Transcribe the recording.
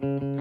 Bye.